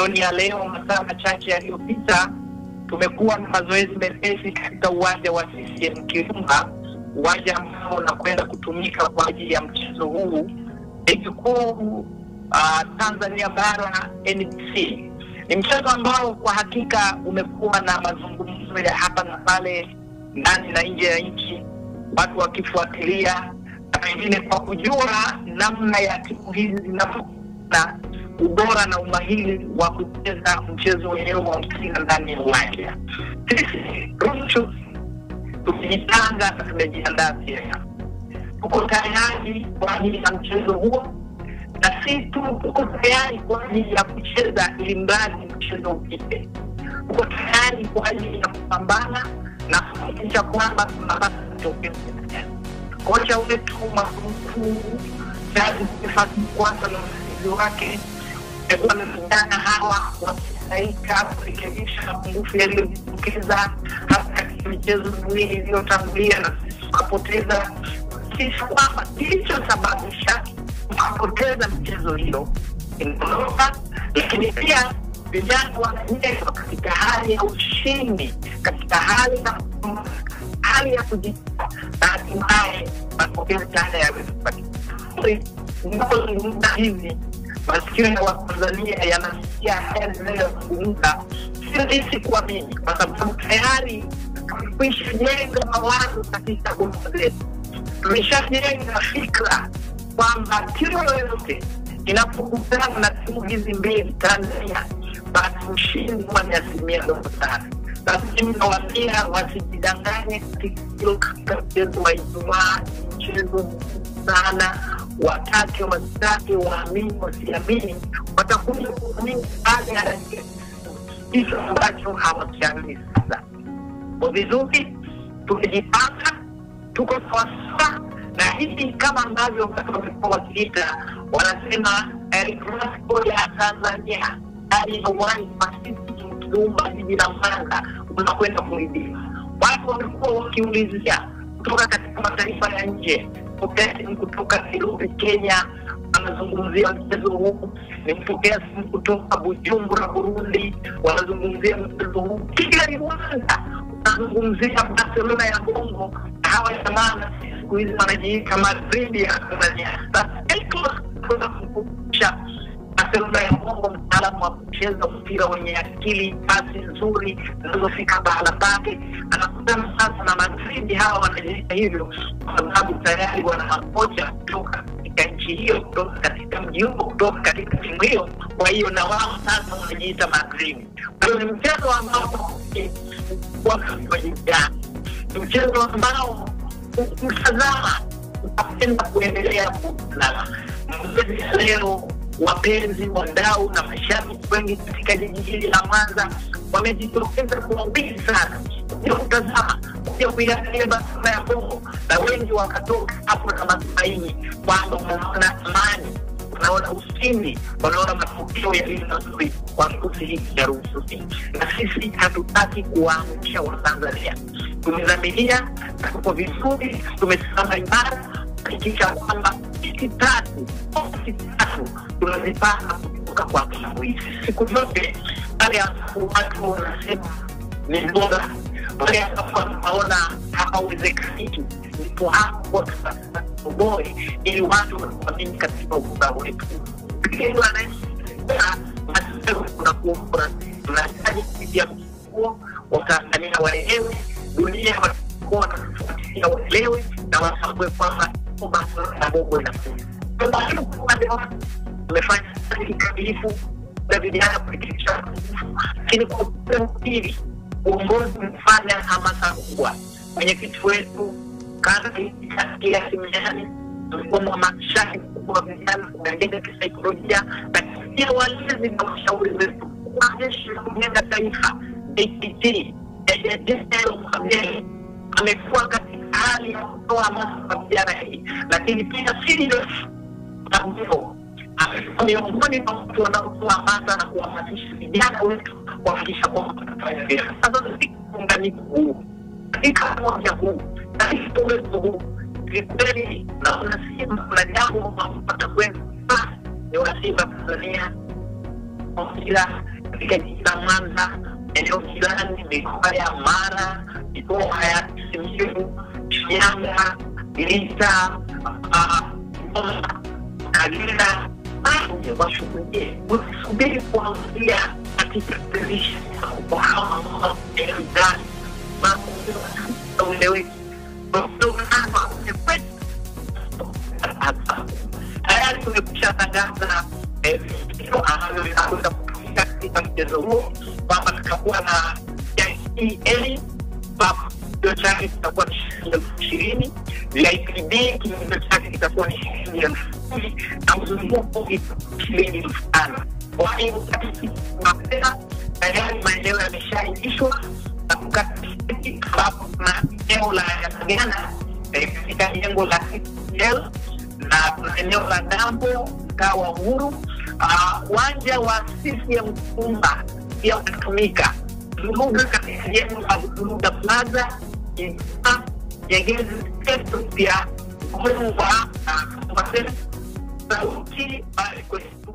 jioni ya leo, masaa machache yaliyopita, tumekuwa na mazoezi mepesi katika uwanja wa CCM Kirumba, uwanja ambao unakwenda kutumika kwa ajili ya mchezo huu ligi kuu uh, Tanzania bara NBC. Ni mchezo ambao kwa hakika umekuwa na mazungumzo ya hapa na pale ndani na nje ya nchi, watu wakifuatilia na pengine kwa kujua namna ya timu hizi zinavyokuwa ubora na umahiri wa kucheza mchezo wenyewe wa mpira ndani ya uwanja. Sisi tumejipanga na tumejiandaa vyema, tuko tayari kwa ajili ya mchezo huo, na si tu tuko tayari kwa ajili ya kucheza ili mradi mchezo upite. Tuko tayari kwa ajili ya kupambana na kuhakikisha kwamba tunapata matokeo. Kocha wetu mkuu Charles na msaidizi wake amekuwa na vijana hawa wakisaika kurekebisha mapungufu yaliyojitokeza hasa katika michezo miwili iliyotangulia na sisi tukapoteza, kisha kwamba kilichosababisha tukapoteza michezo hiyo inaondoka, lakini pia vijana wanajengwa katika hali ya ushindi, katika hali ya hali ya kujitoa na hatimaye matokeo chanya yaweze kupatikana. Ninapozungumza hivi masikio ya Watanzania yanasikia haya ninayozungumza, si rahisi kuamini, kwa sababu tayari tumekwisha jenga mawazo katika goma zetu, tumeshajenga fikra kwamba timu yoyote inapokutana na timu hizi mbili Tanzania, basi ushindi huwa ni asilimia ndogo sana. Lakini nawaambia wasijidanganye katika hilo, katika mchezo wa Ijumaa, mchezo sana watake wasitake, waamini wasiamini, watakuja kuamini baada ya hicho ambacho hawakiamini. Sasa kwa vizuri, tumejipanga, tuko sawasawa na hivi, kama ambavyo watu wamekuwa wakiita, wanasema El ya Tanzania hadi ya uwanja wa Kiumba jiji la Mwanza unakwenda kuridhiwa. Watu wamekuwa wakiulizia kutoka katika mataifa ya nje simu kutoka Nairobi, Kenya, wanazungumzia mchezo huu. Nimepokea simu kutoka Bujumbura, Burundi, wanazungumzia mchezo huu. Kigali, Rwanda, wanazungumzia Barcelona ya Bongo. Hawa jamaa siku hizi wanajiita Madrid ya Tanzania. Barcelona ya Mungu, mtaalamu wa kucheza mpira wenye akili, pasi nzuri zinazofika bahala pake, anakutana sasa na Madrid. Hawa wanajiita hivyo kwa sababu tayari wana makocha kutoka katika nchi hiyo, kutoka katika mji huo, kutoka katika timu hiyo. Kwa hiyo na wao sasa wanajiita Madrid. Kwa hiyo ni mchezo ambao wakajijana, ni mchezo ambao mtazama utapenda kuendelea kutazama leo wapenzi wadau na mashabiki wengi katika jiji hili la Mwanza wamejitokeza kwa wingi sana kuja kutazama, kuja kuiangalia Barcelona ya Kongo, na wengi wakatoka hapo na matumaini kwamba wanaona amani, wanaona ushindi, wanaona matokeo yaliyo mazuri kwa kikosi hiki cha Rususi. Na sisi hatutaki kuwaangusha Watanzania, tumedhamiria na tuko vizuri, tumesimama imara kuhakikisha kwamba hiki tatu osi tatu tunazipata kutoka kwa hizi siku zote. Pale ambapo watu wanasema ni bora, pale ambapo wanaona hapawezekani, ndipo hapo tuboe, ili watu wakuamini katika ubora wetu. Anakuona tunahitaji kupitia mfuo Watanzania waelewe, dunia watakuwa wanatufuatilia waelewe na watambue kwamba umefanya kazi kikamilifu na vijana kurekebisha lakini kwa upande wa pili uongozi umefanya hamasa kubwa. Mwenyekiti wetu kila Simiani alikuwa mhamasishaji mkubwa wa vijana kuwajenga kisaikolojia, lakini pia walezi na washauri wetu kwa jeshi la kujenga taifa ACT amekuwa katika hali ya kutoa hamasa kwa vijana hii, lakini pia Tambeo amekuwa miongoni mwa watu wanaotoa hamasa na kuhamasisha vijana wetu kuhakikisha kwamba tunafanya vyema. Sasa katika muunganiko huu, katika umoja huu, katika uwezo huu, kikweli naona Simba kuna jambo wapata kwenu ni Wasimba Tanzania Mvira katika jiji la Mwanza, eneo jirani, mikoa ya Mara, mikoa ya Simiyu, Shinyanga, Geita, ah, Kagera, aje washuhudie, usubiri kuangalia katika dirisha kwa hawa ambao tayari tumekwisha tangaza vitu ambavyo vinaweza kutumika katika mchezo huo. Kwamba tutakuwa na chake kitakuwa ni ishirini VIPD kiingilio chake kitakuwa ni shilingi elfu kumi na mzunguko itakuwa shilingi elfu tano kwa hiyo mapema tayari maeneo yameshaingishwa na kukata tiketi ambapo kuna eneo la Yatagana katika jengo la CCL na kuna eneo la Dambo mkaa wa Uhuru. Uwanja wa CCM Mkumba pia utatumika. Vuruga katika jengo la Vuruga Plaza. Ijumaa, yang ingin fazer menubah, kemudian tahu ki baik itu